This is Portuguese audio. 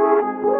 Música